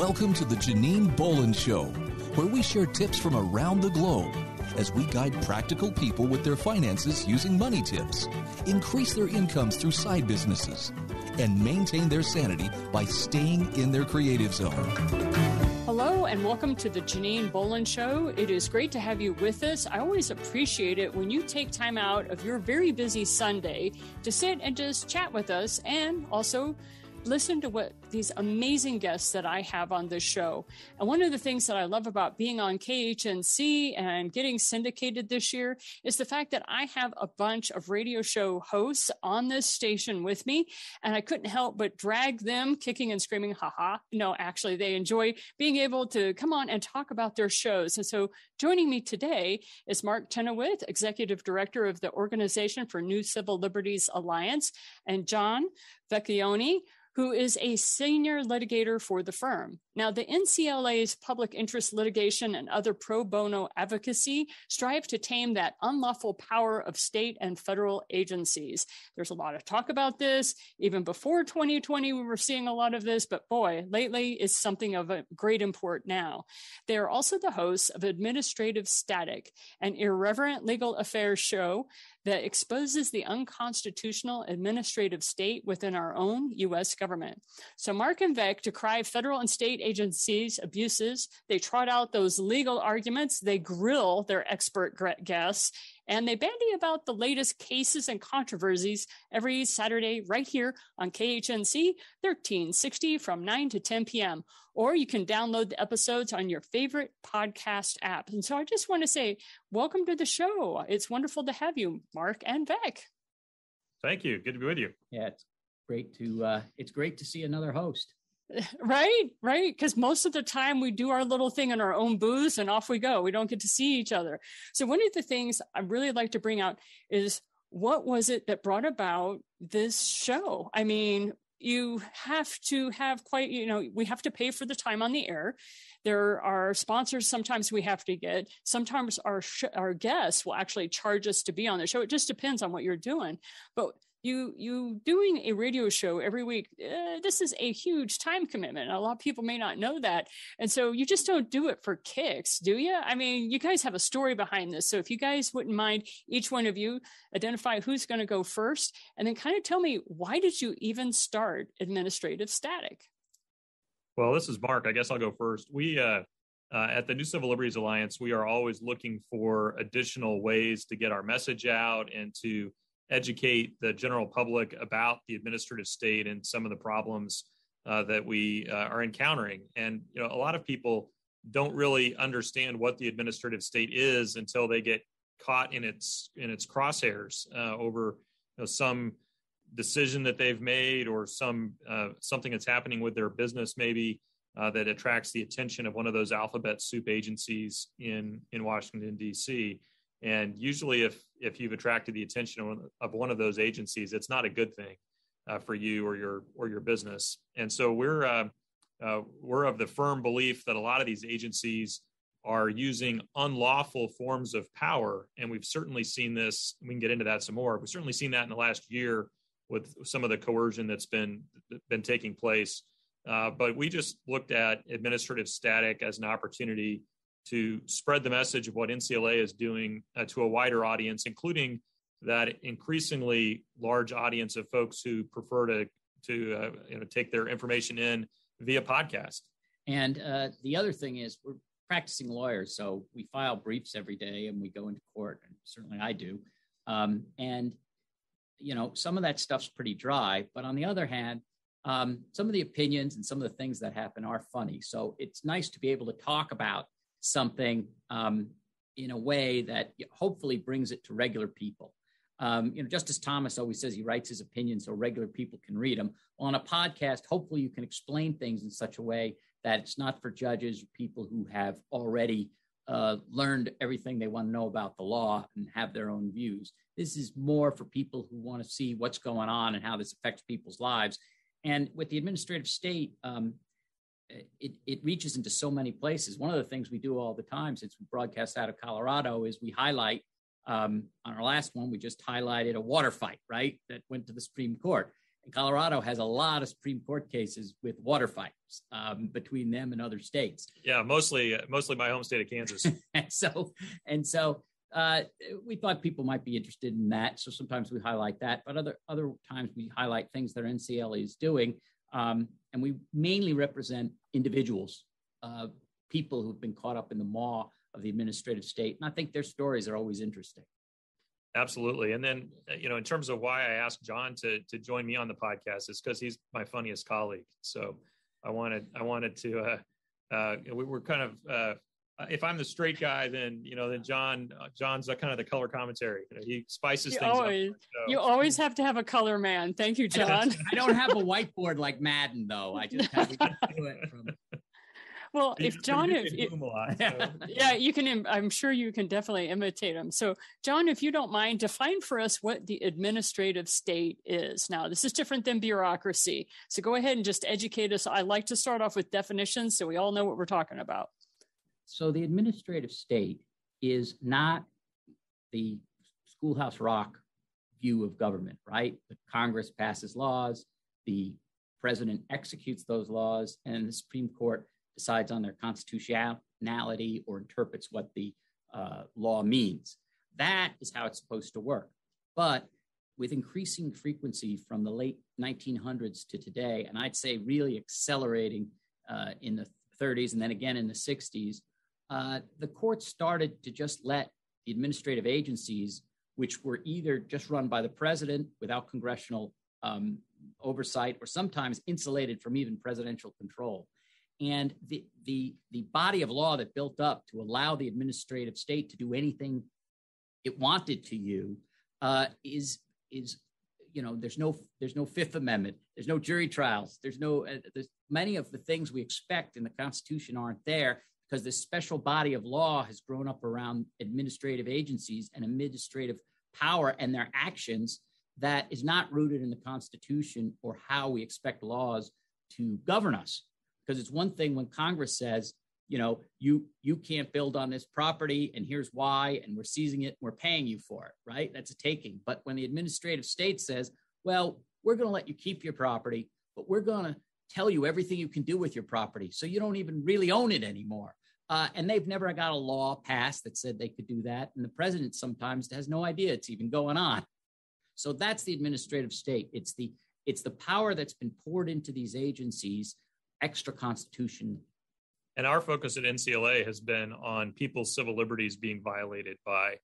Welcome to the Janine Bolon Show, where we share tips from around the globe as we guide practical people with their finances using money tips, increase their incomes through side businesses, and maintain their sanity by staying in their creative zone. Hello and welcome to the Janine Bolon Show. It is great to have you with us. I always appreciate it when you take time out of your very busy Sunday to sit and just chat with us and also listen to what these amazing guests that I have on this show. And one of the things that I love about being on KHNC and getting syndicated this year is the fact that I have a bunch of radio show hosts on this station with me. And I couldn't help but drag them kicking and screaming, haha. No, actually, they enjoy being able to come on and talk about their shows. And so joining me today is Mark Chenoweth, Executive Director of the Organization for New Civil Liberties Alliance, and John Vecchione, who is a senior litigator for the firm. Now, the NCLA's public interest litigation and other pro bono advocacy strive to tame that unlawful power of state and federal agencies. There's a lot of talk about this. Even before 2020, we were seeing a lot of this, but boy, lately is something of a great import now. They are also the hosts of Administrative Static, an irreverent legal affairs show that exposes the unconstitutional administrative state within our own U.S. government. So Mark and Vec decry federal and state agencies' abuses. They trot out those legal arguments. They grill their expert guests and they bandy about the latest cases and controversies every Saturday right here on KHNC 1360 from 9 to 10 p.m. Or you can download the episodes on your favorite podcast app. And so I just want to say, welcome to the show. It's wonderful to have you, Mark and Vec. Thank you. Good to be with you. Yeah, it's great to uh, it's great to see another host. right right because most of the time we do our little thing in our own booths and off we go. We don't get to see each other. So one of the things i really like to bring out is what was it that brought about this show? I mean you have to have quite you know we have to pay for the time on the air. There are sponsors sometimes we have to get. Sometimes our sh- our guests will actually charge us to be on the show. It just depends on what you're doing. But you you doing a radio show every week uh, this is a huge time commitment a lot of people may not know that and so you just don't do it for kicks do you i mean you guys have a story behind this so if you guys wouldn't mind each one of you identify who's going to go first and then kind of tell me why did you even start administrative static? Well this is mark. I guess i'll go first. We uh uh, at the New Civil Liberties Alliance, we are always looking for additional ways to get our message out and to educate the general public about the administrative state and some of the problems uh, that we uh, are encountering. And you know, a lot of people don't really understand what the administrative state is until they get caught in its in its crosshairs uh, over you know, some decision that they've made or some uh, something that's happening with their business maybe uh, that attracts the attention of one of those alphabet soup agencies in in Washington D.C. And usually, if if you've attracted the attention of one of those agencies, it's not a good thing uh, for you or your or your business. And so we're uh, uh, we're of the firm belief that a lot of these agencies are using unlawful forms of power, and we've certainly seen this. We can get into that some more. We've certainly seen that in the last year with some of the coercion that's been been taking place. Uh, but we just looked at administrative static as an opportunity to spread the message of what NCLA is doing uh, to a wider audience, including that increasingly large audience of folks who prefer to to uh, you know take their information in via podcast. And uh, the other thing is we're practicing lawyers, so we file briefs every day and we go into court, and certainly I do. Um, and you know some of that stuff's pretty dry, but on the other hand. Um, some of the opinions and some of the things that happen are funny. So it's nice to be able to talk about something um, in a way that hopefully brings it to regular people. Um, you know, Justice Thomas always says he writes his opinions so regular people can read them. Well, on a podcast, hopefully you can explain things in such a way that it's not for judges people who have already uh, learned everything they want to know about the law and have their own views. This is more for people who want to see what's going on and how this affects people's lives. And with the administrative state, um, it, it reaches into so many places. One of the things we do all the time since we broadcast out of Colorado is we highlight um, on our last one, we just highlighted a water fight, right, that went to the Supreme Court. And Colorado has a lot of Supreme Court cases with water fights um, between them and other states. Yeah, mostly mostly my home state of Kansas. and so and so uh, we thought people might be interested in that. So sometimes we highlight that, but other other times we highlight things that NCLA is doing, um, and we mainly represent individuals, uh, people who've been caught up in the maw of the administrative state, and I think their stories are always interesting. Absolutely, and then you know, in terms of why I asked John to to join me on the podcast, is because he's my funniest colleague. So I wanted I wanted to. Uh, uh, we were kind of uh, uh, if I'm the straight guy, then you know, then John, uh, John's a, kind of the color commentary. You know, he spices you things always, up. So. You always have to have a color man. Thank you, John. I don't, have a whiteboard like Madden, though. I just have to do it from. Well, if John, if, if lot, so. yeah, you can. I'm sure you can definitely imitate him. So, John, if you don't mind, define for us what the administrative state is. Now, this is different than bureaucracy. So, go ahead and just educate us. I like to start off with definitions so we all know what we're talking about. So the administrative state is not the schoolhouse rock view of government, right? The Congress passes laws, the president executes those laws, and the Supreme Court decides on their constitutionality or interprets what the uh, law means. That is how it's supposed to work. But with increasing frequency from the late 1900s to today, and I'd say really accelerating uh, in the 30s and then again in the 60s, uh, the court started to just let the administrative agencies, which were either just run by the president without congressional um, oversight or sometimes insulated from even presidential control. And the, the, the body of law that built up to allow the administrative state to do anything it wanted to you uh, is, is you know there's no there's no fifth amendment there's no jury trials there's no uh, there's many of the things we expect in the constitution aren't there because this special body of law has grown up around administrative agencies and administrative power and their actions that is not rooted in the Constitution or how we expect laws to govern us. Because it's one thing when Congress says, you know, you you can't build on this property, and here's why, and we're seizing it, and we're paying you for it, right? That's a taking. But when the administrative state says, well, we're going to let you keep your property, but we're going to tell you everything you can do with your property, so you don't even really own it anymore. Uh, and they've never got a law passed that said they could do that. And the president sometimes has no idea it's even going on. So that's the administrative state. It's the it's the power that's been poured into these agencies extra constitution. And our focus at NCLA has been on people's civil liberties being violated by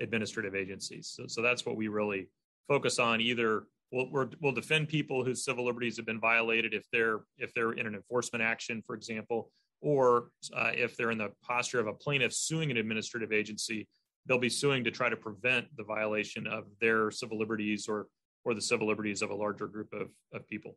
administrative agencies. So, so that's what we really focus on. Either we'll, we will defend people whose civil liberties have been violated if they're if they're in an enforcement action, for example, or uh, if they're in the posture of a plaintiff suing an administrative agency, they'll be suing to try to prevent the violation of their civil liberties or or the civil liberties of a larger group of, of people.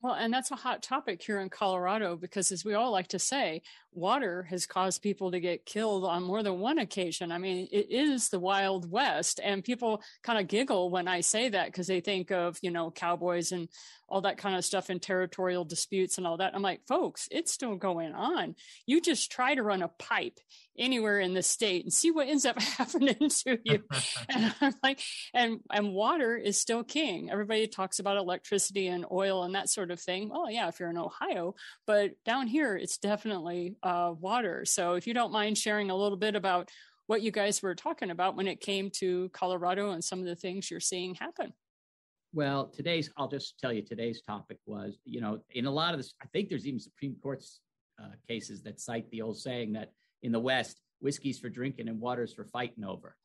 Well, and that's a hot topic here in Colorado because, as we all like to say, water has caused people to get killed on more than one occasion. I mean, it is the Wild West, and people kind of giggle when I say that because they think of, you know, cowboys and all that kind of stuff and territorial disputes and all that. I'm like, folks, it's still going on. You just try to run a pipe anywhere in the state and see what ends up happening to you. and I'm like, and and water is still king. Everybody talks about electricity and oil and that sort of thing. Well, yeah, if you're in Ohio, but down here it's definitely uh, water. So if you don't mind sharing a little bit about what you guys were talking about when it came to Colorado and some of the things you're seeing happen. Well, today's, I'll just tell you, today's topic was, you know, in a lot of this, I think there's even Supreme Court's uh, cases that cite the old saying that in the West, whiskey's for drinking and water's for fighting over.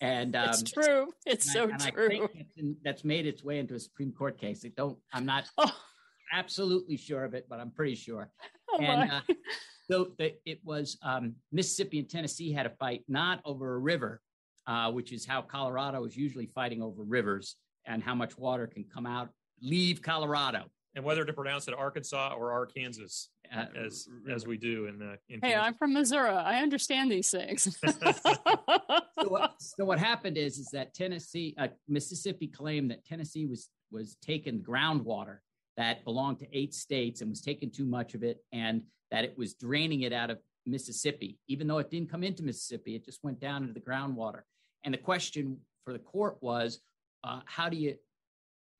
And um, it's true. It's so I, true. In, that's made its way into a Supreme Court case. I don't, I'm not oh. absolutely sure of it, but I'm pretty sure. Oh and uh, so the, it was um, Mississippi and Tennessee had a fight not over a river, uh, which is how Colorado is usually fighting over rivers and how much water can come out, leave Colorado. And whether to pronounce it Arkansas or Arkansas, uh, as as we do in the. In hey, I'm from Missouri. I understand these things. so, what, so what happened is is that Tennessee, uh, Mississippi claimed that Tennessee was was taking groundwater that belonged to eight states and was taking too much of it, and that it was draining it out of Mississippi, even though it didn't come into Mississippi, it just went down into the groundwater. And the question for the court was, uh, how do you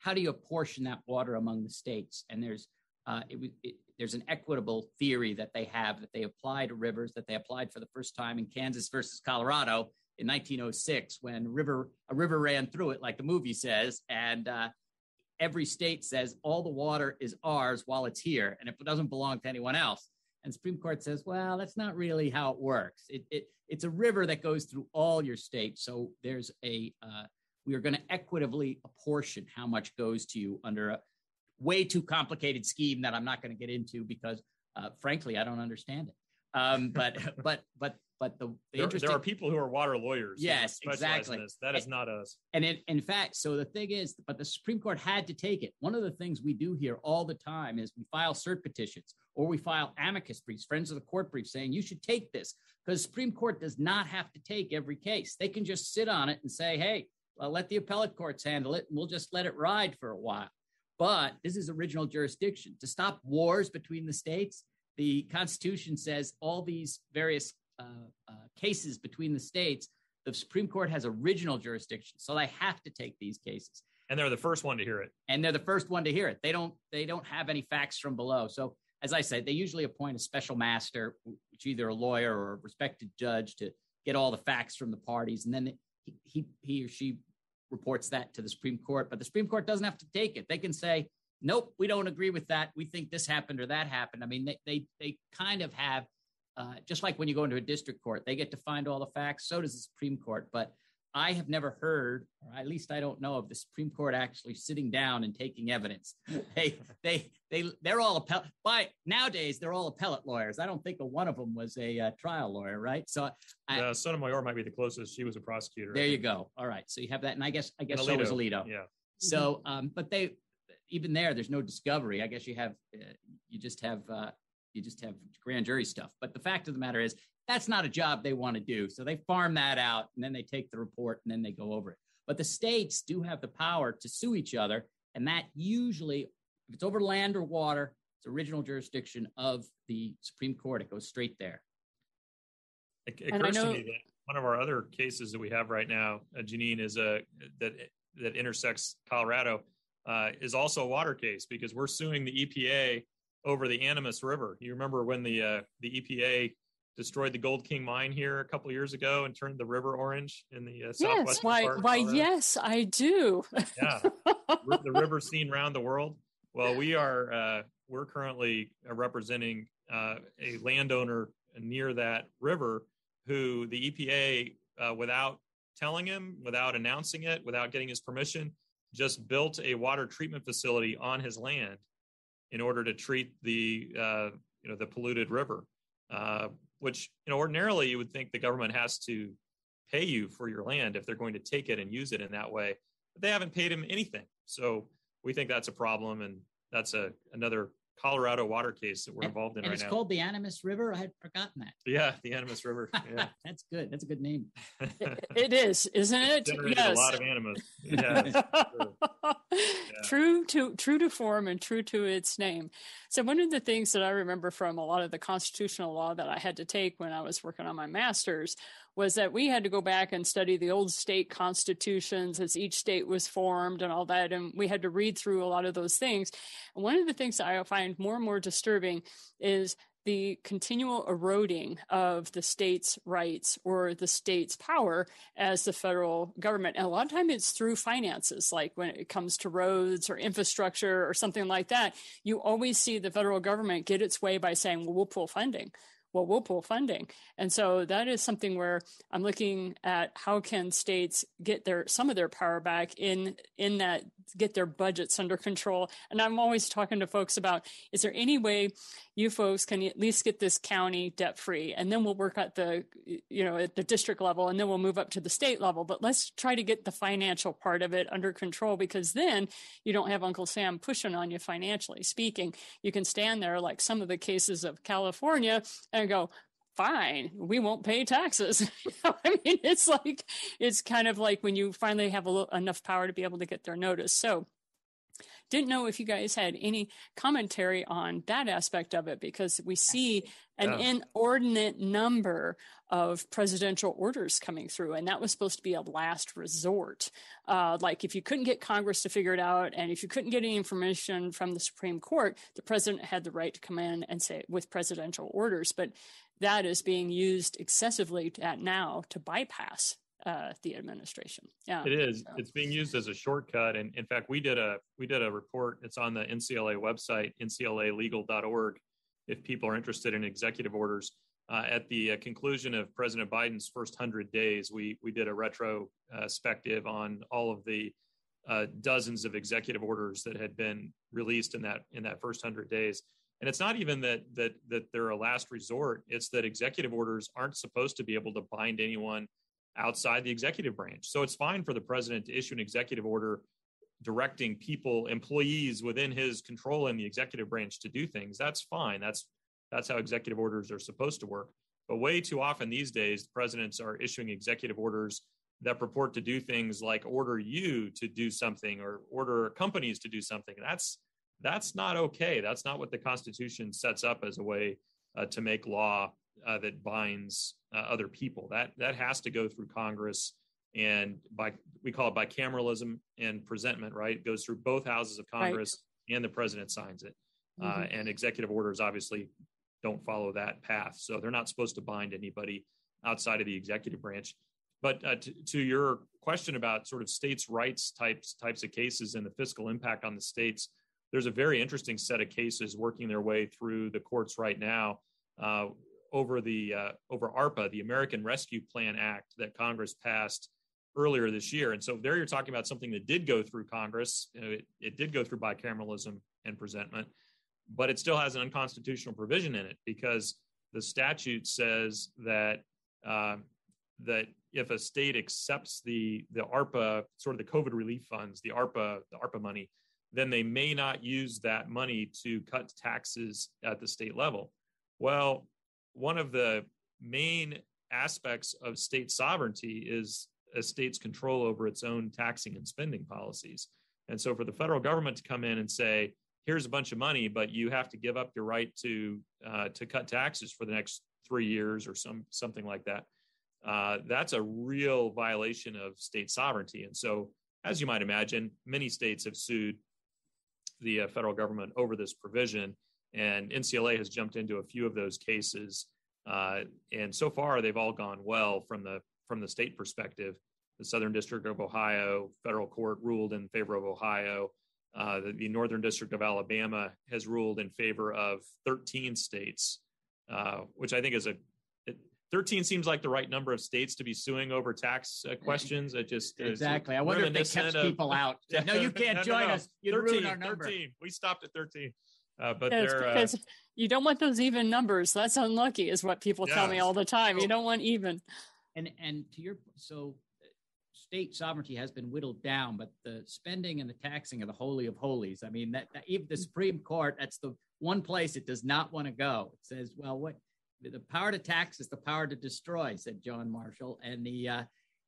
how do you apportion that water among the states? And there's uh, it, it, there's an equitable theory that they have that they apply to rivers that they applied for the first time in Kansas versus Colorado in 1906 when river a river ran through it like the movie says and uh, every state says all the water is ours while it's here and it doesn't belong to anyone else. And supreme court says well that's not really how it works. It, it it's a river that goes through all your states so there's a uh, we are going to equitably apportion how much goes to you under a way too complicated scheme that i'm not going to get into because uh, frankly i don't understand it um, but but but but the, the there, interesting there are people who are water lawyers. Yes, exactly. That is not us. And in, in fact, so the thing is, but the Supreme Court had to take it. One of the things we do here all the time is we file cert petitions or we file amicus briefs, friends of the court briefs, saying you should take this because Supreme Court does not have to take every case. They can just sit on it and say, hey, well, let the appellate courts handle it, and we'll just let it ride for a while. But this is original jurisdiction to stop wars between the states. The Constitution says all these various uh, uh, cases between the states, the Supreme Court has original jurisdiction, so they have to take these cases. And they're the first one to hear it. And they're the first one to hear it. They don't they don't have any facts from below. So as I said, they usually appoint a special master, which either a lawyer or a respected judge, to get all the facts from the parties, and then he he, he or she reports that to the Supreme Court. But the Supreme Court doesn't have to take it. They can say, "Nope, we don't agree with that. We think this happened or that happened." I mean, they they they kind of have uh, just like when you go into a district court, they get to find all the facts. So does the Supreme Court. But I have never heard, or at least I don't know, of the Supreme Court actually sitting down and taking evidence. They, they, they, they're all appellate. By nowadays, they're all appellate lawyers. I don't think a, one of them was a uh, trial lawyer, right? So, I, uh, Sotomayor might be the closest. She was a prosecutor. There you go. All right, so you have that, and I guess, I guess Alito. so was Alito. Yeah. So, um, but they, even there, there's no discovery. I guess you have, uh, you just have uh, you just have grand jury stuff. But the fact of the matter is, that's not a job they want to do. So they farm that out and then they take the report and then they go over it. But the states do have the power to sue each other. And that usually, if it's over land or water, it's original jurisdiction of the Supreme Court. It goes straight there. It, it occurs know- to me that one of our other cases that we have right now, uh, Janine, is a that that intersects Colorado uh, is also a water case because we're suing the EPA over the Animas River. You remember when the uh, the EPA destroyed the Gold King mine here a couple years ago and turned the river orange in the uh, yes, why? Why? Yes, I do. yeah, the river seen around the world. Well, we are uh, we're currently uh, representing uh, a landowner near that river who the EPA, uh, without telling him, without announcing it, without getting his permission, just built a water treatment facility on his land in order to treat the uh, you know the polluted river, uh, which you know ordinarily you would think the government has to pay you for your land if they're going to take it and use it in that way, but they haven't paid him anything. So we think that's a problem, and that's a another Colorado water case that we're and, involved in and right it's now. called the Animas River. I had forgotten that. Yeah, the Animas River. Yeah. That's good. That's a good name. it is, isn't it? Generated yes. a lot of animus. Yeah, yeah. True to true to form and true to its name. So one of the things that I remember from a lot of the constitutional law that I had to take when I was working on my master's was that we had to go back and study the old state constitutions as each state was formed and all that. And we had to read through a lot of those things. And one of the things that I find more and more disturbing is the continual eroding of the state's rights or the state's power as the federal government. And a lot of time it's through finances, like when it comes to roads or infrastructure or something like that. You always see the federal government get its way by saying, well, we'll pull funding well, we'll pull funding. And so that is something where I'm looking at how can states get their some of their power back in in that get their budgets under control. And I'm always talking to folks about is there any way you folks can at least get this county debt free and then we'll work at the you know at the district level and then we'll move up to the state level. But let's try to get the financial part of it under control because then you don't have uncle sam pushing on you financially speaking. You can stand there like some of the cases of california and go fine we won't pay taxes. I mean it's like it's kind of like when you finally have a enough power to be able to get their notice. So didn't know if you guys had any commentary on that aspect of it because we see an inordinate number of presidential orders coming through, and that was supposed to be a last resort. Uh, like if you couldn't get Congress to figure it out, and if you couldn't get any information from the Supreme Court, the president had the right to come in and say with presidential orders. But that is being used excessively at now to bypass uh, the administration. Yeah, it is. So. It's being used as a shortcut, and in fact, we did a we did a report. It's on the NCLA website, nclalegal.org. If people are interested in executive orders, uh, at the uh, conclusion of President Biden's first hundred days, we we did a retrospective on all of the uh, dozens of executive orders that had been released in that in that first hundred days. And it's not even that that that they're a last resort. It's that executive orders aren't supposed to be able to bind anyone outside the executive branch. So it's fine for the president to issue an executive order directing people, employees within his control in the executive branch to do things. That's fine. That's that's how executive orders are supposed to work. But way too often these days, presidents are issuing executive orders that purport to do things like order you to do something or order companies to do something. That's that's not okay. That's not what the Constitution sets up as a way uh, to make law uh, that binds uh, other people. That that has to go through Congress, and by we call it bicameralism and presentment. Right, it goes through both houses of Congress, right. and the president signs it. Uh, mm-hmm. and executive orders obviously don't follow that path, so they're not supposed to bind anybody outside of the executive branch. But uh, to, to your question about sort of states' rights types types of cases and the fiscal impact on the states, there's a very interesting set of cases working their way through the courts right now uh, over the uh, over ARPA, the American Rescue Plan Act that Congress passed earlier this year. And so there you're talking about something that did go through Congress. You know, it, it did go through bicameralism and presentment, but it still has an unconstitutional provision in it because the statute says that uh, that if a state accepts the the ARPA sort of the COVID relief funds, the ARPA the ARPA money, then they may not use that money to cut taxes at the state level. Well, one of the main aspects of state sovereignty is a state's control over its own taxing and spending policies. And so for the federal government to come in and say, here's a bunch of money, but you have to give up your right to uh, to cut taxes for the next three years or some something like that. Uh, that's a real violation of state sovereignty. And so, as you might imagine, many states have sued the uh, federal government over this provision. And NCLA has jumped into a few of those cases. Uh, and so far, they've all gone well from the from the state perspective. The Southern District of Ohio federal court ruled in favor of Ohio. Uh, the, the, Northern District of Alabama has ruled in favor of 13 states, uh, which I think is a 13 seems like the right number of states to be suing over tax uh, questions. It just exactly. I wonder if they kept of, people out. no, you can't no, join no, no. us. You 13, our number. 13. We stopped at 13. Uh, but yeah, uh, because uh, you don't want those even numbers. That's unlucky, is what people tell me all the time. You don't want even. And and to your so state sovereignty has been whittled down, but the spending and the taxing are the holy of holies. I mean, that, that even the Supreme Court, that's the one place it does not want to go. It says, well, what the power to tax is the power to destroy, said John Marshall, and the uh,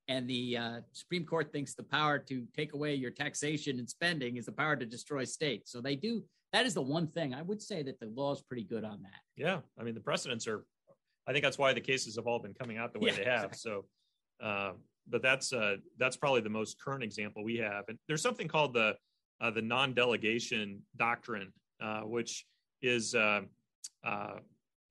and the uh, Supreme Court thinks the power to take away your taxation and spending is the power to destroy states. So they do. That is the one thing I would say that the law is pretty good on that. Yeah, I mean the precedents are. I think that's why the cases have all been coming out the way yeah, they have. Exactly. So, uh, but that's uh, that's probably the most current example we have. And there's something called the uh, the non-delegation doctrine, uh, which is uh, uh,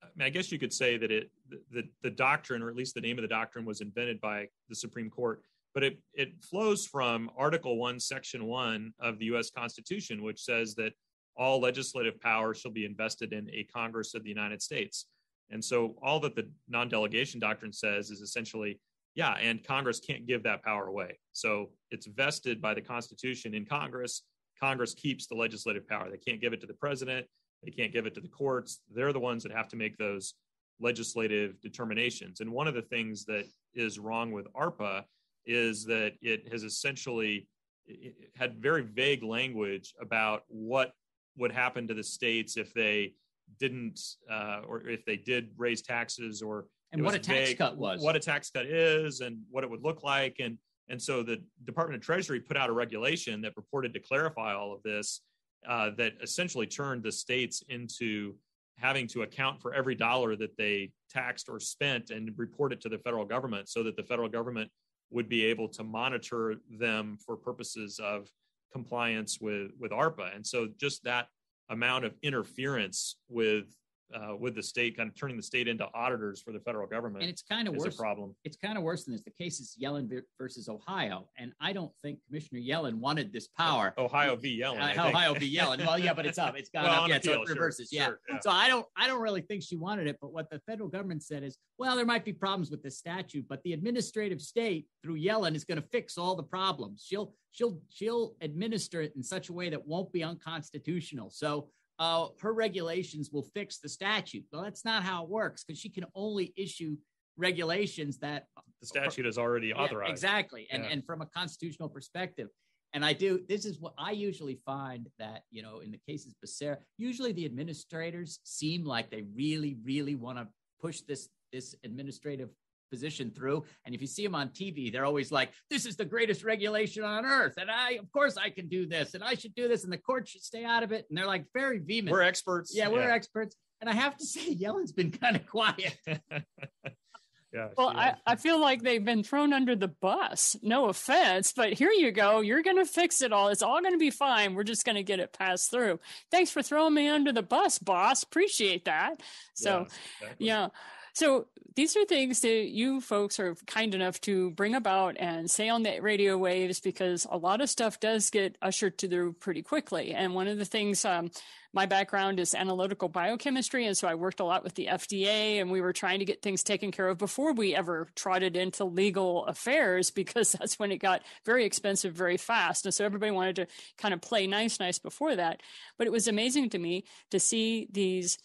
I, mean, I guess you could say that it the, the doctrine, or at least the name of the doctrine, was invented by the Supreme Court, but it it flows from Article One, Section One of the U.S. Constitution, which says that all legislative power shall be invested in a Congress of the United States. And so, all that the non-delegation doctrine says is essentially, yeah, and Congress can't give that power away. So it's vested by the Constitution in Congress. Congress keeps the legislative power. They can't give it to the president. They can't give it to the courts. They're the ones that have to make those legislative determinations. And one of the things that is wrong with ARPA is that it has essentially had very vague language about what would happen to the states if they didn't uh, or if they did raise taxes or and what a tax vague, cut was. what a tax cut is and what it would look like. And and so the department of treasury put out a regulation that purported to clarify all of this uh, that essentially turned the states into having to account for every dollar that they taxed or spent and report it to the federal government so that the federal government would be able to monitor them for purposes of compliance with with ARPA. And so just that amount of interference with uh, with the state, kind of turning the state into auditors for the federal government. And it's kind of worse. A problem. It's kind of worse than this. The case is Yellen versus Ohio, and I don't think Commissioner Yellen wanted this power. Ohio v. Yellen. Uh, Ohio v. Yellen. Well, yeah, but it's up. It's gone well, up. Yeah, appeal, so it reverses. Sure, yeah. Sure, yeah. So I don't. I don't really think she wanted it. But what the federal government said is, well, there might be problems with the statute, but the administrative state through Yellen is going to fix all the problems. She'll she'll she'll administer it in such a way that won't be unconstitutional. So uh, her regulations will fix the statute. Well, that's not how it works because she can only issue regulations that the statute is already authorized. Yeah, exactly. And, yeah. and from a constitutional perspective. And I do, this is what I usually find that, you know, in the cases Becerra, usually the administrators seem like they really, really want to push this, this administrative position through. And if you see them on TV, they're always like, this is the greatest regulation on earth. And I, of course, I can do this and I should do this and the court should stay out of it. And they're like very vehement. We're experts. Yeah, we're yeah. experts. And I have to say, Yellen's been kind of quiet. Yeah, well, I, I feel like they've been thrown under the bus. No offense, but here you go. You're going to fix it all. It's all going to be fine. We're just going to get it passed through. Thanks for throwing me under the bus, boss. Appreciate that. So, yes, exactly. yeah. So these are things that you folks are kind enough to bring about and say on the radio waves because a lot of stuff does get ushered to the pretty quickly. And one of the things, um, my background is analytical biochemistry. And so I worked a lot with the FDA and we were trying to get things taken care of before we ever trotted into legal affairs because that's when it got very expensive very fast. And so everybody wanted to kind of play nice, nice before that. But it was amazing to me to see these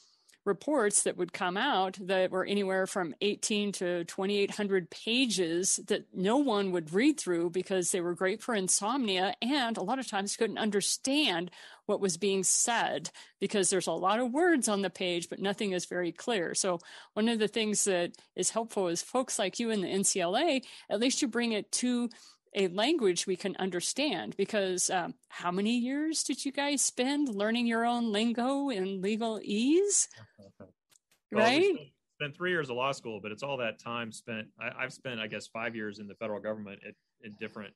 reports that would come out that were anywhere from 18 to 2800 pages that no one would read through because they were great for insomnia and a lot of times couldn't understand what was being said because there's a lot of words on the page but nothing is very clear. So one of the things that is helpful is folks like you in the ncla at least you bring it to a language we can understand because um, how many years did you guys spend learning your own lingo and legalese well, right? spent three years of law school but it's all that time spent I, have spent i guess five years in the federal government at, in different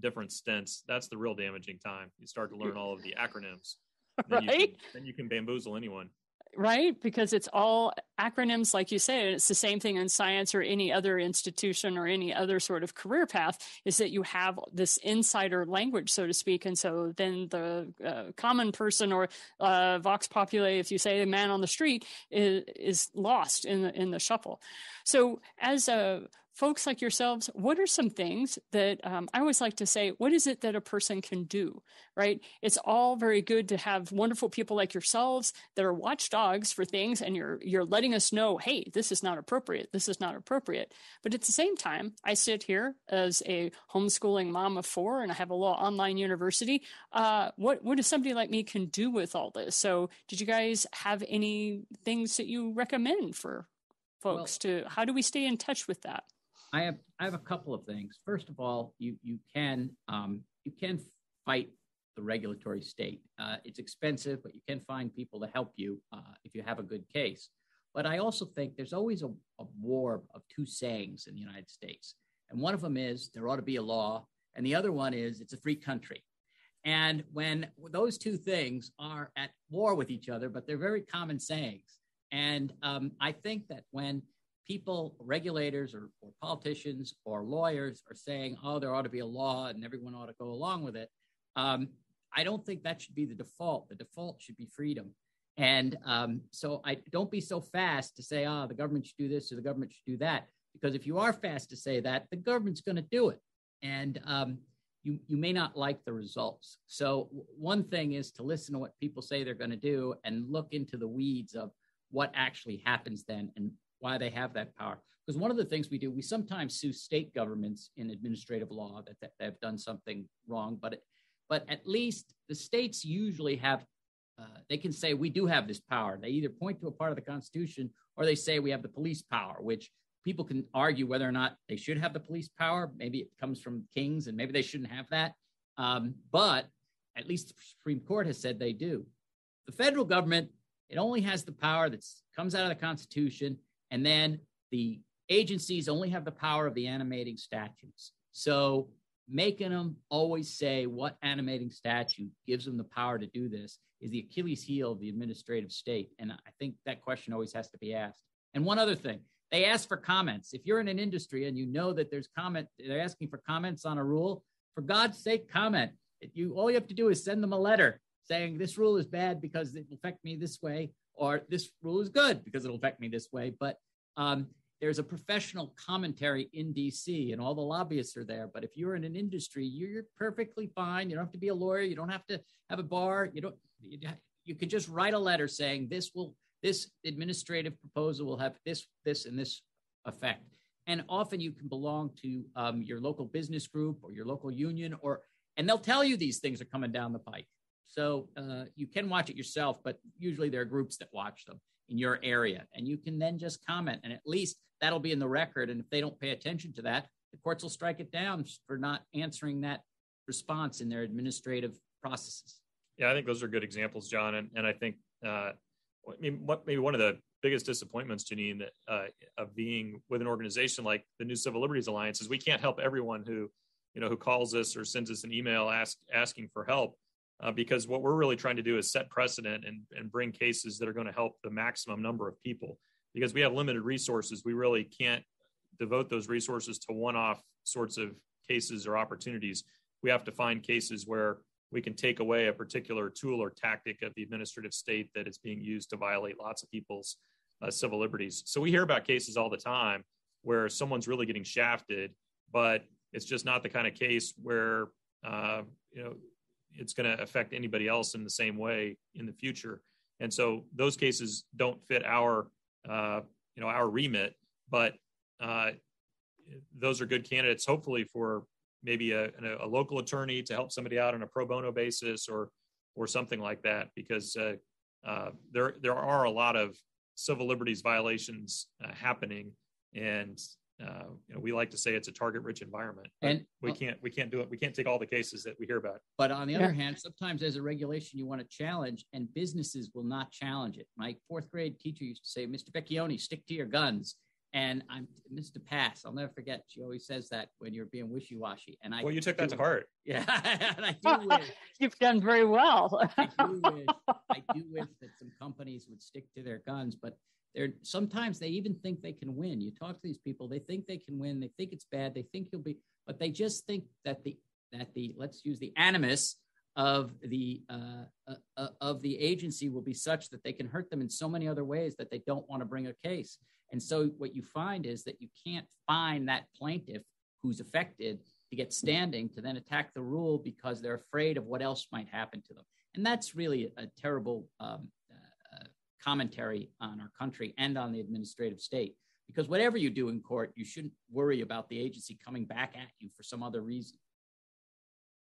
different stints that's the real damaging time. You start to learn all of the acronyms. Then right? you can, then you can bamboozle anyone right? Because it's all acronyms, like you say. and It's the same thing in science or any other institution or any other sort of career path. Is that you have this insider language, so to speak, and so then the uh, common person or uh, vox populi, if you say the man on the street, is, is lost in the in the shuffle. So as a folks like yourselves, what are some things that um, I always like to say, what is it that a person can do, right? It's all very good to have wonderful people like yourselves that are watchdogs for things and you're, you're letting us know, hey, this is not appropriate. This is not appropriate. But at the same time, I sit here as a homeschooling mom of four and I have a little online university. Uh, what, what does somebody like me can do with all this? So did you guys have any things that you recommend for folks well, to, how do we stay in touch with that? I have I have a couple of things. First of all, you you can um, you can fight the regulatory state. Uh, it's expensive, but you can find people to help you uh, if you have a good case. But I also think there's always a, a war of two sayings in the United States, and one of them is there ought to be a law, and the other one is it's a free country. And when those two things are at war with each other, but they're very common sayings, and um, I think that when people, regulators or, or politicians or lawyers are saying, oh, there ought to be a law and everyone ought to go along with it. Um, I don't think that should be the default. The default should be freedom. And um, so I don't be so fast to say, oh, the government should do this or the government should do that. Because if you are fast to say that, the government's going to do it. And um, you, you may not like the results. So, one thing is to listen to what people say they're going to do and look into the weeds of what actually happens then and why they have that power. Because one of the things we do, we sometimes sue state governments in administrative law that, that have done something wrong, but it, but at least the states usually have uh, they can say we do have this power. They either point to a part of the Constitution or they say we have the police power, which people can argue whether or not they should have the police power. Maybe it comes from kings and maybe they shouldn't have that. Um, but at least the Supreme Court has said they do. The federal government, it only has the power that comes out of the Constitution, and then the agencies only have the power of the animating statutes. So making them always say what animating statute gives them the power to do this is the Achilles heel of the administrative state. And I think that question always has to be asked. And one other thing, they ask for comments. If you're in an industry and you know that there's comment, they're asking for comments on a rule, for God's sake, comment. You all you have to do is send them a letter saying this rule is bad because it will affect me this way, or this rule is good because it'll affect me this way. But um, there's a professional commentary in DC and all the lobbyists are there. But if you're in an industry, you're perfectly fine. You don't have to be a lawyer. You don't have to have a bar. You don't, you, you can just write a letter saying this will, this administrative proposal will have this, this, and this effect. And often you can belong to um, your local business group or your local union, or, and they'll tell you these things are coming down the pike. So uh, you can watch it yourself, but usually there are groups that watch them in your area. And you can then just comment, and at least that'll be in the record. And if they don't pay attention to that, the courts will strike it down for not answering that response in their administrative processes. Yeah, I think those are good examples, John. And, and I think, uh, I mean, what maybe one of the biggest disappointments, Janine, uh, of being with an organization like the New Civil Liberties Alliance is we can't help everyone who, you know, who calls us or sends us an email ask, asking for help uh, because what we're really trying to do is set precedent and, and bring cases that are going to help the maximum number of people. Because we have limited resources, we really can't devote those resources to one off sorts of cases or opportunities. We have to find cases where we can take away a particular tool or tactic of the administrative state that is being used to violate lots of people's uh, civil liberties. So we hear about cases all the time where someone's really getting shafted, but it's just not the kind of case where uh, you know it's going to affect anybody else in the same way in the future. And so those cases don't fit our, uh, you know, our remit, but uh, those are good candidates, hopefully for maybe a, a, local attorney to help somebody out on a pro bono basis or or something like that, because uh, uh there there are a lot of civil liberties violations uh, happening, and uh, you know, we like to say it's a target-rich environment, and we can't we can't do it. We can't take all the cases that we hear about. But on the yeah. other hand, sometimes there's a regulation you want to challenge, and businesses will not challenge it. My fourth grade teacher used to say, "Mr. Vecchione, stick to your guns." And I'm Mr. Pass. I'll never forget. She always says that when you're being wishy-washy. And I well, you took that to heart. Yeah, and I do wish you've done very well. I do wish. I do wish that some companies would stick to their guns, but they're sometimes they even think they can win. You talk to these people, they think they can win, they think it's bad, they think you'll be, but they just think that the that the let's use the animus of the uh, uh, uh, of the agency will be such that they can hurt them in so many other ways that they don't want to bring a case. And so what you find is that you can't find that plaintiff who's affected to get standing to then attack the rule because they're afraid of what else might happen to them. And that's really a, terrible um, commentary on our country and on the administrative state. Because whatever you do in court, you shouldn't worry about the agency coming back at you for some other reason.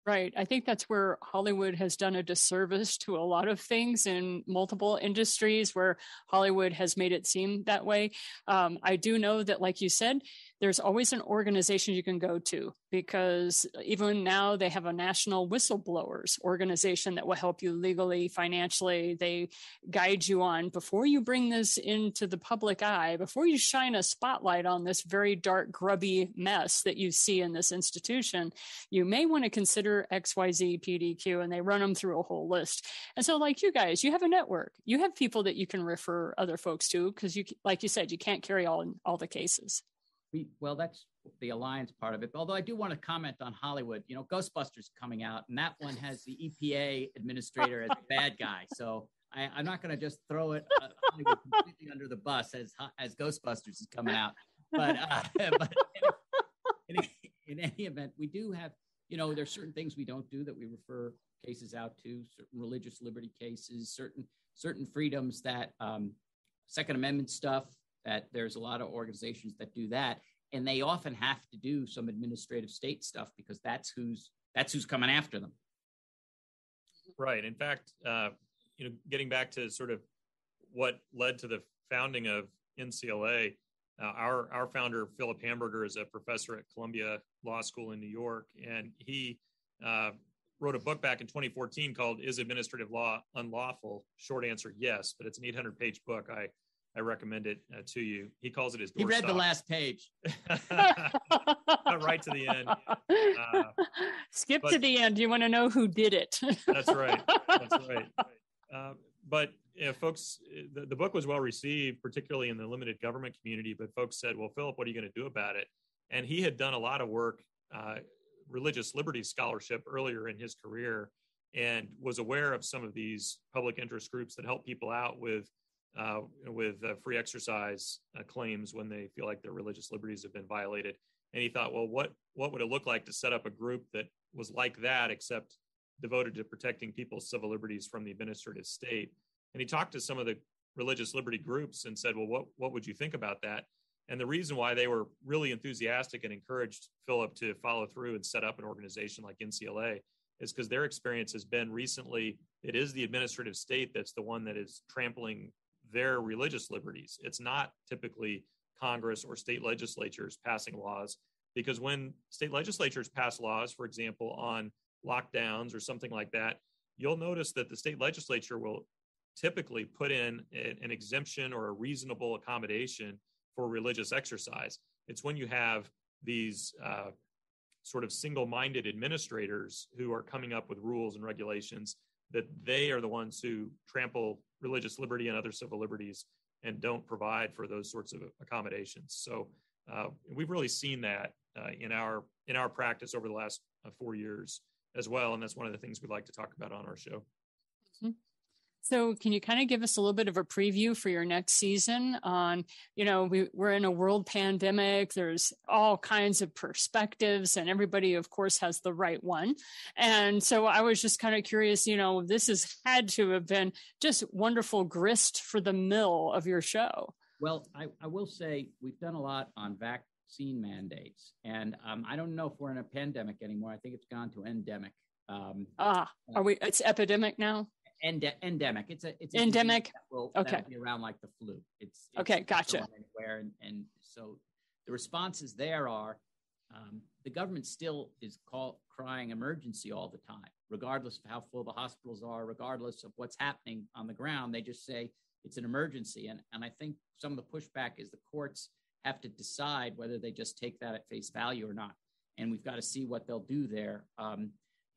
Right. I think that's where Hollywood has done a disservice to a lot of things in multiple industries where Hollywood has made it seem that way. Um, I do know that, like you said, there's always an organization you can go to because even now they have a national whistleblowers organization that will help you legally, financially. They guide you on before you bring this into the public eye, before you shine a spotlight on this very dark, grubby mess that you see in this institution, you may want to consider XYZ PDQ and they run them through a whole list. And so, like you guys, you have a network, you have people that you can refer other folks to because you, like you said, you can't carry all, all the cases we well that's the alliance part of it. Although i do want to comment on hollywood. You know ghostbusters coming out and that one has the epa administrator as a bad guy. So I, am not going to just throw it uh, completely under the bus as as ghostbusters is coming out. But uh, but in, in, in any event we do have you know there's certain things we don't do that we refer cases out to certain religious liberty cases certain certain freedoms that um, second amendment stuff that there's a lot of organizations that do that and they often have to do some administrative state stuff because that's who's that's who's coming after them right in fact uh, you know getting back to sort of what led to the founding of ncla uh, our our founder philip hamburger is a professor at columbia law school in new york and he uh, wrote a book back in 2014 called "Is Administrative Law Unlawful?" Short answer: Yes, but it's an 800 page book. I I recommend it uh, to you. He calls it his. He read the last page. right to the end. Uh, Skip but, to the end. You want to know who did it? that's right. That's right. Uh, but you know, folks, the, the book was well received, particularly in the limited government community. But folks said, "Well, Philip, what are you going to do about it?" And he had done a lot of work, uh, religious liberty scholarship earlier in his career, and was aware of some of these public interest groups that help people out with uh, with uh, free exercise uh, claims when they feel like their religious liberties have been violated. And he thought, well, what what would it look like to set up a group that was like that, except devoted to protecting people's civil liberties from the administrative state? And he talked to some of the religious liberty groups and said, well, what what would you think about that? And the reason why they were really enthusiastic and encouraged Philip to follow through and set up an organization like NCLA is because their experience has been recently it is the administrative state that's the one that is trampling their religious liberties. It's not typically Congress or state legislatures passing laws, because when state legislatures pass laws, for example, on lockdowns or something like that, you'll notice that the state legislature will typically put in an exemption or a reasonable accommodation for religious exercise. It's when you have these uh, sort of single minded administrators who are coming up with rules and regulations that they are the ones who trample religious liberty and other civil liberties and don't provide for those sorts of accommodations. So uh, we've really seen that uh, in our in our practice over the last uh, four years as well, and that's one of the things we'd like to talk about on our show. So, can you kind of give us a little bit of a preview for your next season? On, you know, we, we're in a world pandemic. There's all kinds of perspectives, and everybody, of course, has the right one. And so, I was just kind of curious. You know, this has had to have been just wonderful grist for the mill of your show. Well, I, I will say we've done a lot on vaccine mandates, and um, I don't know if we're in a pandemic anymore. I think it's gone to endemic. Um, ah, are we? It's epidemic now ende- endemic. It's a it's a endemic. That will, okay. be around like the flu. It's, it's okay. Gotcha. Anywhere and, and so the responses there are um, the government still is call, crying emergency all the time, regardless of how full the hospitals are, regardless of what's happening on the ground. They just say it's an emergency, and and I think some of the pushback is the courts have to decide whether they just take that at face value or not, and we've got to see what they'll do there. Um,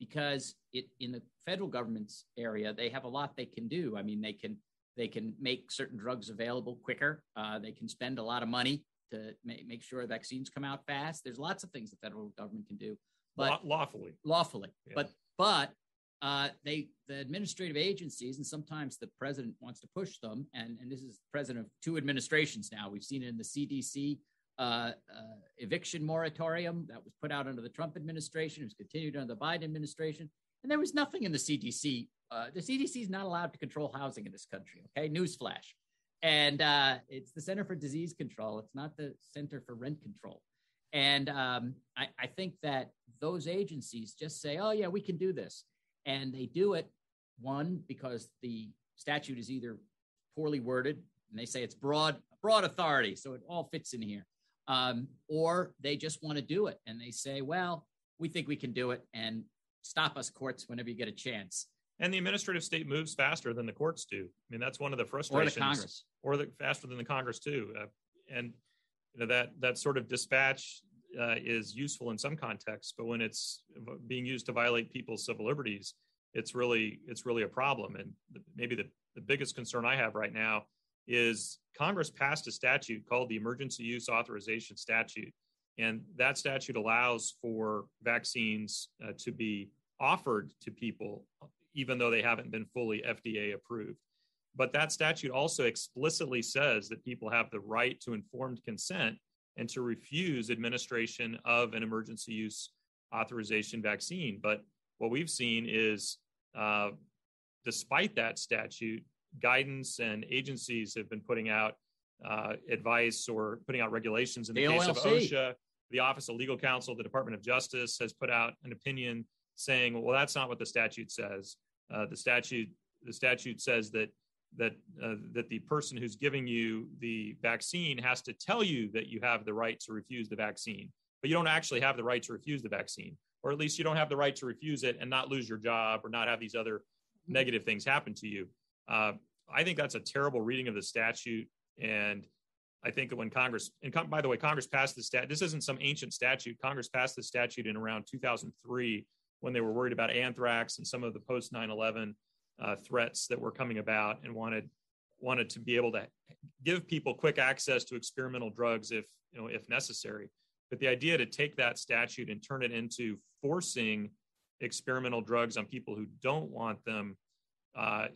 because it in the federal government's area they have a lot they can do. I mean they can they can make certain drugs available quicker. Uh, they can spend a lot of money to make, make sure vaccines come out fast. There's lots of things the federal government can do but lawfully. Lawfully. Yeah. but but uh, they the administrative agencies and sometimes the president wants to push them. And and this is the president of two administrations now. We've seen it in the cdc uh, uh, eviction moratorium that was put out under the Trump administration. It was continued under the Biden administration. And there was nothing in the CDC. Uh, the CDC is not allowed to control housing in this country. Okay, newsflash. And uh, it's the Center for Disease Control. It's not the Center for Rent Control. And um, I, I think that those agencies just say, "Oh yeah, we can do this," and they do it. One because the statute is either poorly worded, and they say it's broad broad authority, so it all fits in here um, or they just want to do it and they say, well, we think we can do it and stop us courts whenever you get a chance. And the administrative state moves faster than the courts do. I mean, that's one of the frustrations. Or the Congress. Or the, faster than the Congress too. Uh, and you know that that sort of dispatch uh, is useful in some contexts, but when it's being used to violate people's civil liberties, it's really it's really a problem. And the, maybe the, the biggest concern I have right now is Congress passed a statute called the Emergency Use Authorization Statute. And that statute allows for vaccines uh, to be offered to people, even though they haven't been fully FDA approved. But that statute also explicitly says that people have the right to informed consent and to refuse administration of an emergency use authorization vaccine. But what we've seen is, uh, despite that statute, guidance and agencies have been putting out uh, advice or putting out regulations. In the, the case OLC. of OSHA, the Office of Legal Counsel, the Department of Justice has put out an opinion saying, "Well, that's not what the statute says. Uh, the statute the statute says that." That uh, that the person who's giving you the vaccine has to tell you that you have the right to refuse the vaccine, but you don't actually have the right to refuse the vaccine. or at least you don't have the right to refuse it and not lose your job or not have these other negative things happen to you. Uh, I think that's a terrible reading of the statute. And I think that when Congress, and by the way, Congress passed the stat, this isn't some ancient statute. Congress passed the statute in around 2003 when they were worried about anthrax and some of the post 9 11 uh, threats that were coming about and wanted wanted to be able to give people quick access to experimental drugs if you know if necessary but the idea to take that statute and turn it into forcing experimental drugs on people who don't want them uh,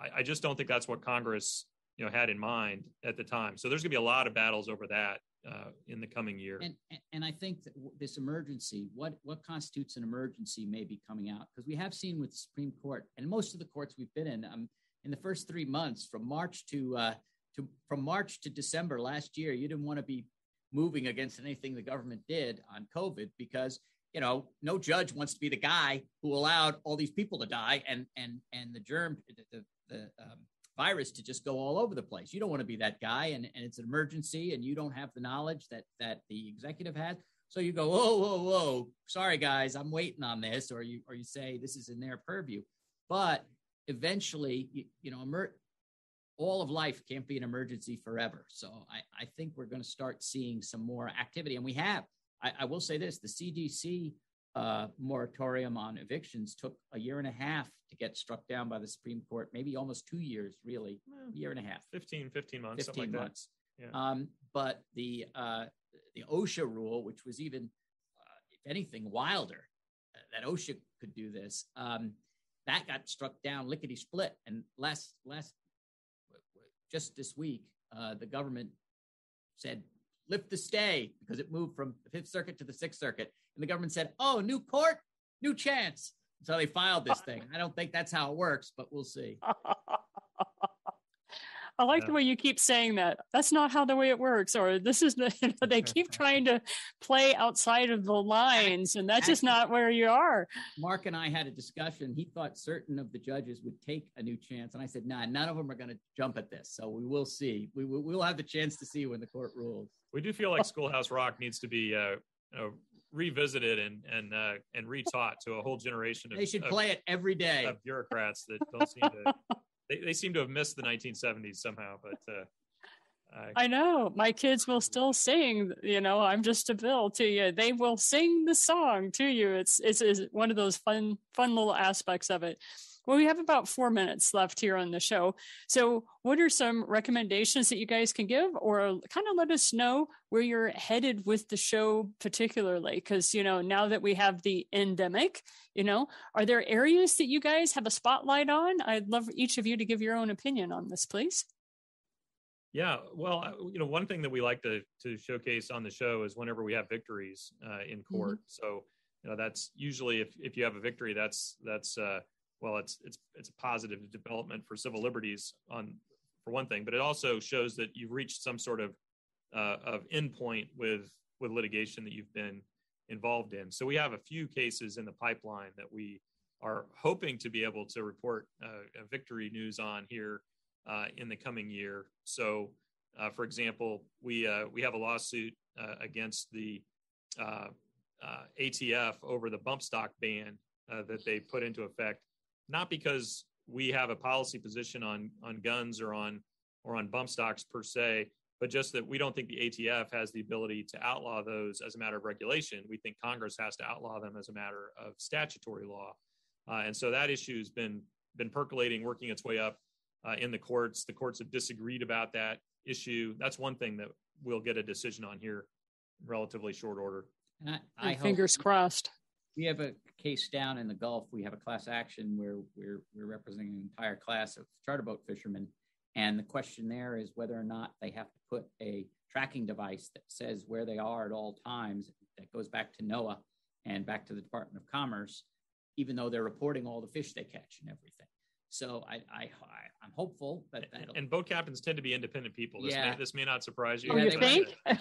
I, I, just don't think that's what congress you know had in mind at the time. So there's going to be a lot of battles over that uh, in the coming year. And and i think this emergency what what constitutes an emergency may be coming out because we have seen with the supreme court and most of the courts we've been in um, in the first three months from March to uh, to from March to December last year, you didn't want to be moving against anything the government did on COVID because you know no judge wants to be the guy who allowed all these people to die and and and the germ the, the, the um, virus to just go all over the place. You don't want to be that guy, and, and it's an emergency, and you don't have the knowledge that that the executive has. So you go, whoa, whoa, whoa, sorry guys, I'm waiting on this, or you or you say this is in their purview. But eventually, you, you know, emer- all of life can't be an emergency forever. So I, I think we're going to start seeing some more activity. And we have. I, I will say this the CDC uh, moratorium on evictions took a year and a half to get struck down by the Supreme Court, maybe almost two years, really, a year and a half. 15, 15 months. 15 like months. Yeah. Um, but the, uh, the OSHA rule, which was even, uh, if anything, wilder, uh, that OSHA could do this. Um, that got struck down lickety split. And last last just this week, uh, the government said lift the stay because it moved from the Fifth Circuit to the Sixth Circuit, and the government said, "Oh, new court, new chance." So they filed this thing. I don't think that's how it works, but we'll see. I like yeah. the way you keep saying that. That's not how the way it works, or this is the. You know, they keep trying to play outside of the lines, and that's just not where you are. Mark and I had a discussion. He thought certain of the judges would take a new chance, and I said, "Nah, none of them are going to jump at this." So we will see. We will we'll have the chance to see when the court rules. We do feel like Schoolhouse Rock needs to be. Uh, you know, revisited and and uh, and retaught to a whole generation of they should play it every day of bureaucrats that don't seem to they, they seem to have missed the 1970s somehow, but uh, I, I know my kids will still sing. You know, I'm just a bill to you. They will sing the song to you. It's it's, it's one of those fun fun little aspects of it. Well, we have about four minutes left here on the show. So, what are some recommendations that you guys can give, or kind of let us know where you're headed with the show, particularly? Because, you know, now that we have the endemic, you know, are there areas that you guys have a spotlight on? I'd love each of you to give your own opinion on this, please. Yeah, well, you know, one thing that we like to to showcase on the show is whenever we have victories uh, in court. Mm-hmm. So, you know, that's usually if if you have a victory, that's that's uh, well, it's it's it's a positive development for civil liberties on for one thing, but it also shows that you've reached some sort of uh, of endpoint with with litigation that you've been involved in. So we have a few cases in the pipeline that we are hoping to be able to report uh, victory news on here uh, in the coming year. So, uh, for example, we uh, we have a lawsuit uh, against the ATF over the bump stock ban that they put into effect not because we have a policy position on on guns or on or on bump stocks per se, but just that we don't think the ATF has the ability to outlaw those as a matter of regulation. We think Congress has to outlaw them as a matter of statutory law, uh, and so that issue has been been percolating, working its way up uh, in the courts. The courts have disagreed about that issue. That's one thing that we'll get a decision on here in relatively short order. And I, I fingers hope, crossed we have a case down in the Gulf. We have a class action where we're we're representing an entire class of charter boat fishermen, and the question there is whether or not they have to put a tracking device that says where they are at all times. That goes back to NOAA and back to the Department of Commerce, even though they're reporting all the fish they catch and everything. So I, I, I am hopeful that that'll... and boat captains tend to be independent people. This yeah. may this may not surprise you. Oh, you think?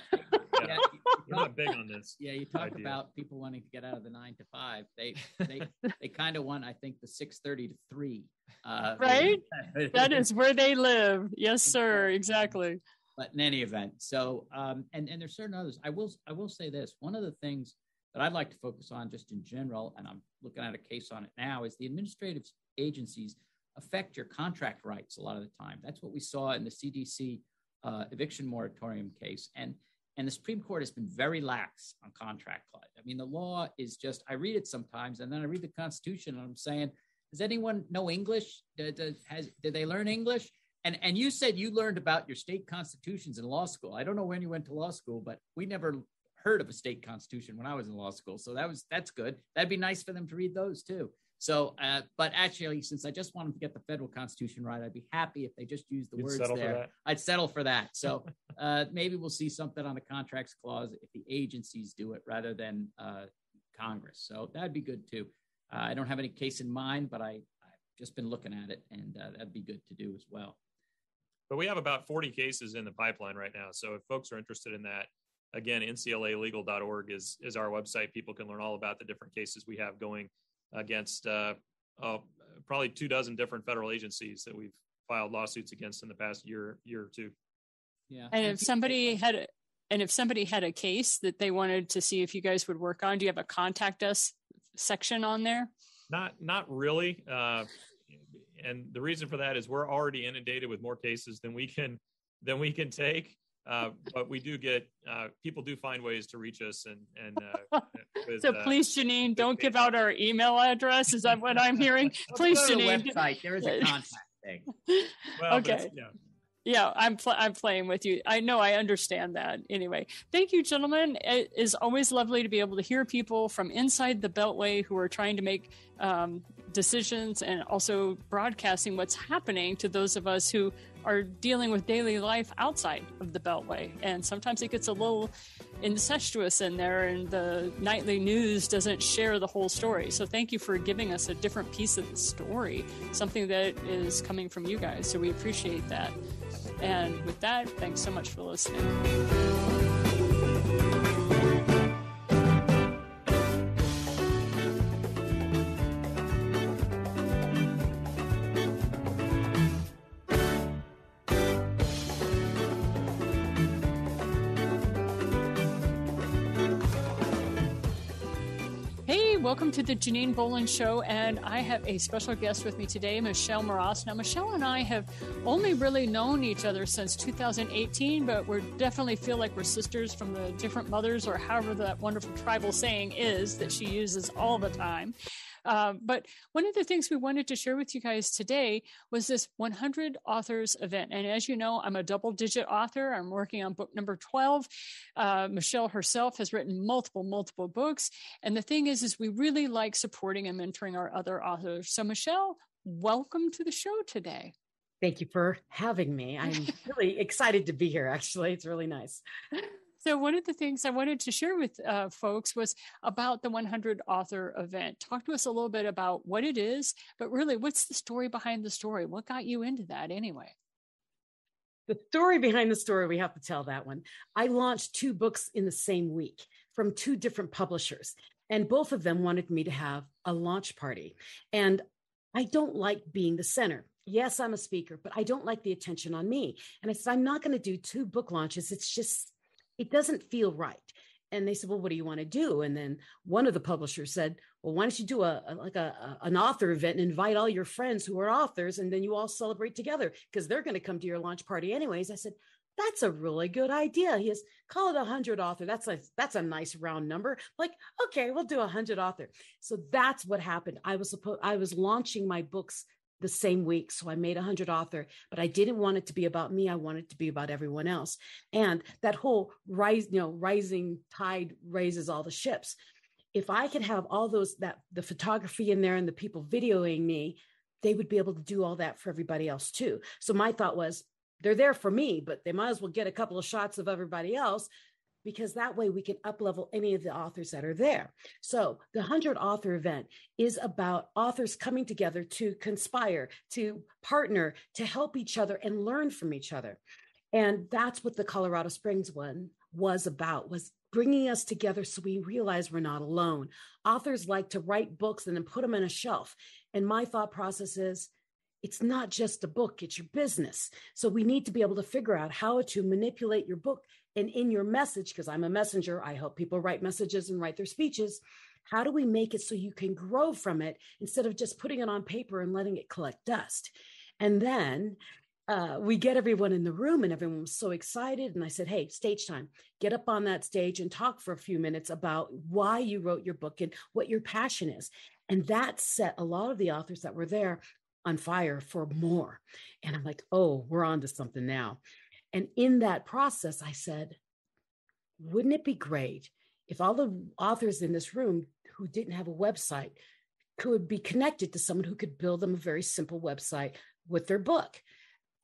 yeah, yeah, we're not big on this. Yeah, you talk idea. about people wanting to get out of the nine to five. They they they kind of want, I think, the six thirty to three. Uh, right. that is where they live. Yes, sir. Exactly. But in any event, so um, and and there's certain others. I will I will say this. One of the things that I'd like to focus on just in general, and I'm looking at a case on it now, is the administrative agencies affect your contract rights a lot of the time. That's what we saw in the CDC uh, eviction moratorium case. And and the Supreme Court has been very lax on contract law. I mean, the law is just, I read it sometimes and then I read the Constitution and I'm saying, does anyone know English? Did, has, did they learn English? And, and you said you learned about your state constitutions in law school. I don't know when you went to law school, but we never heard of a state constitution when I was in law school. So that was that's good. That'd be nice for them to read those too. So, uh, but actually, since I just wanted to get the federal constitution right, I'd be happy if they just used the You'd words there. I'd settle for that. So uh, maybe we'll see something on the contracts clause if the agencies do it rather than uh, Congress. So that'd be good too. Uh, I don't have any case in mind, but I, I've just been looking at it, and uh, that'd be good to do as well. But we have about 40 cases in the pipeline right now. So if folks are interested in that, again, nclalegal.org is is our website. People can learn all about the different cases we have going against uh, uh, probably two dozen different federal agencies that we've filed lawsuits against in the past year year or two. Yeah, and if somebody had a, and if somebody had a case that they wanted to see if you guys would work on, do you have a contact us section on there? Not not really. Uh, and the reason for that is we're already inundated with more cases than we can than we can take. Uh, but we do get uh, people do find ways to reach us and and uh, with, so uh, please janine don't give out our email address. Is that what i'm hearing? Please janine. website. There is a contact thing. Well, okay. yeah. Yeah i'm pl- i'm playing with you. I know i understand that. Anyway thank you gentlemen. It is always lovely to be able to hear people from inside the beltway who are trying to make um, decisions and also broadcasting what's happening to those of us who are dealing with daily life outside of the beltway. And sometimes it gets a little incestuous in there and the nightly news doesn't share the whole story. So thank you for giving us a different piece of the story something that is coming from you guys. So we appreciate that. And with that thanks so much for listening welcome to the Janine Bolon Show. And I have a special guest with me today, Michelle Mras. Now, Michelle and I have only really known each other since 2018, but we definitely feel like we're sisters from the different mothers, or however that wonderful tribal saying is that she uses all the time. Uh, but one of the things we wanted to share with you guys today was this 100 authors event. And as you know, I'm a double digit author. I'm working on book number 12. Uh, Michelle herself has written multiple, multiple books. And the thing is, is we really like supporting and mentoring our other authors. So Michelle, welcome to the show today. Thank you for having me. I'm really excited to be here, actually. It's really nice. So, one of the things I wanted to share with uh, folks was about the 100 author event. Talk to us a little bit about what it is, but really, what's the story behind the story? What got you into that anyway? The story behind the story, we have to tell that one. I launched two books in the same week from two different publishers, and both of them wanted me to have a launch party. And I don't like being the center. Yes, I'm a speaker, but I don't like the attention on me. And I said, I'm not going to do two book launches. It's just it doesn't feel right. And they said, well, what do you want to do? And then one of the publishers said, well, why don't you do a, a like a, a, an author event and invite all your friends who are authors, and then you all celebrate together because they're going to come to your launch party anyways. I said, that's a really good idea. He has call it a hundred author. That's a that's a nice round number. Like, okay, we'll do a hundred author. So that's what happened. I was supposed I was launching my books the same week. So I made a hundred author, but I didn't want it to be about me. I wanted it to be about everyone else. And that whole rise, you know, rising tide raises all the ships. If I could have all those that the photography in there and the people videoing me, they would be able to do all that for everybody else too. So my thought was they're there for me, but they might as well get a couple of shots of everybody else because that way we can uplevel any of the authors that are there. So the 100 author event is about authors coming together to conspire, to partner, to help each other and learn from each other. And that's what the Colorado Springs one was about was bringing us together so we realize we're not alone. Authors like to write books and then put them on a shelf. And my thought process is it's not just a book, it's your business. So we need to be able to figure out how to manipulate your book and in your message, because I'm a messenger, I help people write messages and write their speeches. How do we make it so you can grow from it instead of just putting it on paper and letting it collect dust? And then uh, we get everyone in the room and everyone was so excited. And I said, Hey, stage time, get up on that stage and talk for a few minutes about why you wrote your book and what your passion is. And that set a lot of the authors that were there on fire for more. And I'm like, oh, we're on to something now. And in that process, I said, wouldn't it be great if all the authors in this room who didn't have a website could be connected to someone who could build them a very simple website with their book?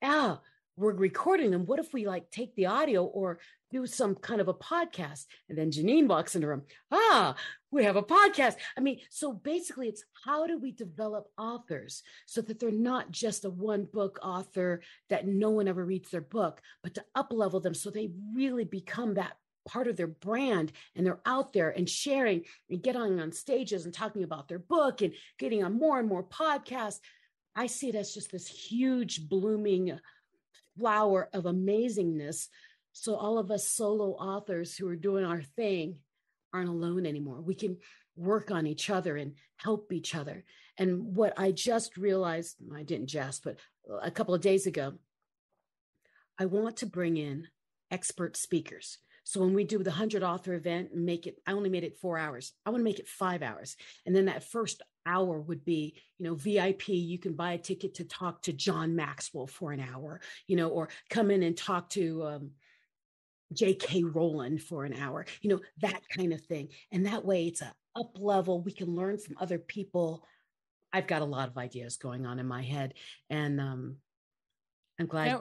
Ah, we're recording them. What if we like take the audio or do some kind of a podcast? And then Janine walks in the room. Ah, we have a podcast. I mean, so basically, it's how do we develop authors so that they're not just a one book author that no one ever reads their book, but to up level them so they really become that part of their brand and they're out there and sharing and getting on stages and talking about their book and getting on more and more podcasts. I see it as just this huge blooming flower of amazingness. So all of us solo authors who are doing our thing aren't alone anymore. We can work on each other and help each other. And what I just realized, I didn't just, but a couple of days ago, I want to bring in expert speakers. So when we do the 100 author event and make it, I only made it four hours. I want to make it five hours. And then that first hour would be, you know, VIP. You can buy a ticket to talk to John Maxwell for an hour, you know, or come in and talk to, um, J.K. Rowling for an hour, you know, that kind of thing. And that way it's a up level. We can learn from other people. I've got a lot of ideas going on in my head. And um, I'm glad.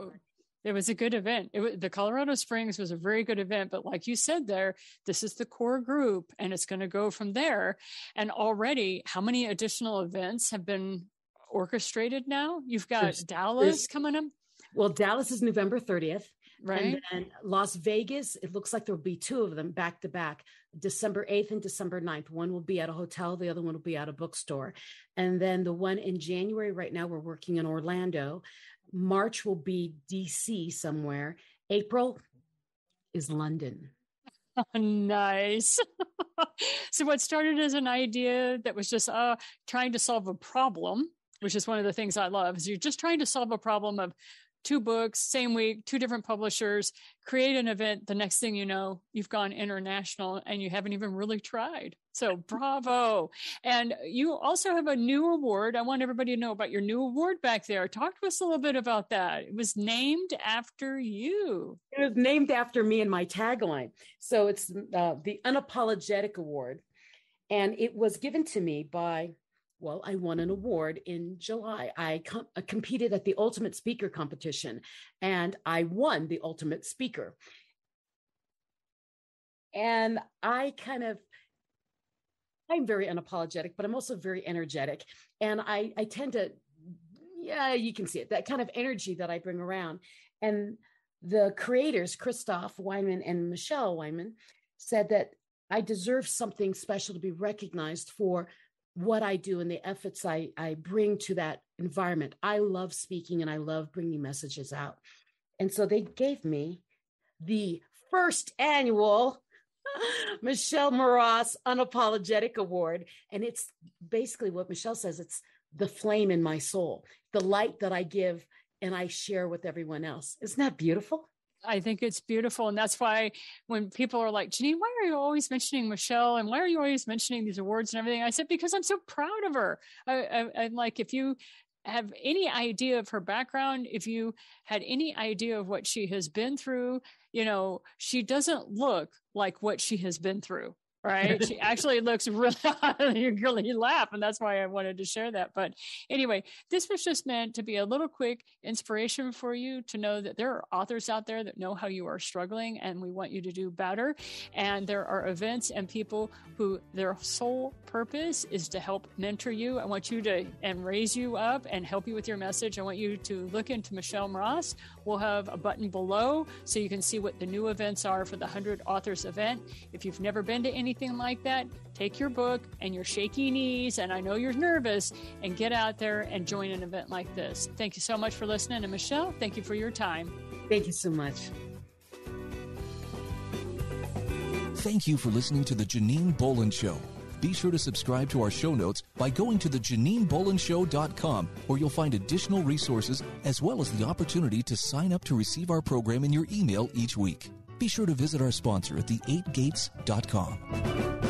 It was a good event. It was, the Colorado Springs was a very good event. But like you said there, this is the core group and it's going to go from there. And already, how many additional events have been orchestrated now? You've got there's, Dallas there's, coming up. Well, Dallas is November 30th. Right. And then Las Vegas, it looks like there'll be two of them back to back, December 8th and December 9th. One will be at a hotel, the other one will be at a bookstore. And then the one in January, right now, we're working in Orlando. March will be DC somewhere. April is London. Oh, nice. so, what started as an idea that was just uh, trying to solve a problem, which is one of the things I love, is you're just trying to solve a problem of two books, same week, two different publishers, create an event. The next thing you know, you've gone international and you haven't even really tried. So bravo. And you also have a new award. I want everybody to know about your new award back there. Talk to us a little bit about that. It was named after you. It was named after me and my tagline. So it's uh, the Unapologetic Award. And it was given to me by well, I won an award in July. I, com- competed at the Ultimate Speaker competition and I won the Ultimate Speaker. And I kind of, I'm very unapologetic, but I'm also very energetic. And I, I tend to, yeah, you can see it, that kind of energy that I bring around. And the creators, Christoph Weinman and Michelle Weinman, said that I deserve something special to be recognized for what I do and the efforts I, I bring to that environment. I love speaking and I love bringing messages out. And so they gave me the first annual Michelle Mras Unapologetic Award. And it's basically what Michelle says it's the flame in my soul, the light that I give and I share with everyone else. Isn't that beautiful? I think it's beautiful. And that's why when people are like, Janine, why are you always mentioning Michelle? And why are you always mentioning these awards and everything? I said, because I'm so proud of her. Am like, if you have any idea of her background, if you had any idea of what she has been through, you know, she doesn't look like what she has been through right? she actually looks really, you really laugh. And that's why I wanted to share that. But anyway, this was just meant to be a little quick inspiration for you to know that there are authors out there that know how you are struggling and we want you to do better. And there are events and people who their sole purpose is to help mentor you. I want you to and raise you up and help you with your message. I want you to look into Michelle Mras. We'll have a button below so you can see what the new events are for the 100 Authors event. If you've never been to any anything like that, take your book and your shaky knees, and I know you're nervous, and get out there and join an event like this. Thank you so much for listening. And Michelle, thank you for your time. Thank you so much. Thank you for listening to The Janine Bolon Show. Be sure to subscribe to our show notes by going to thejaninebolonshow.com, where you'll find additional resources as well as the opportunity to sign up to receive our program in your email each week. Be sure to visit our sponsor at the8gates.com.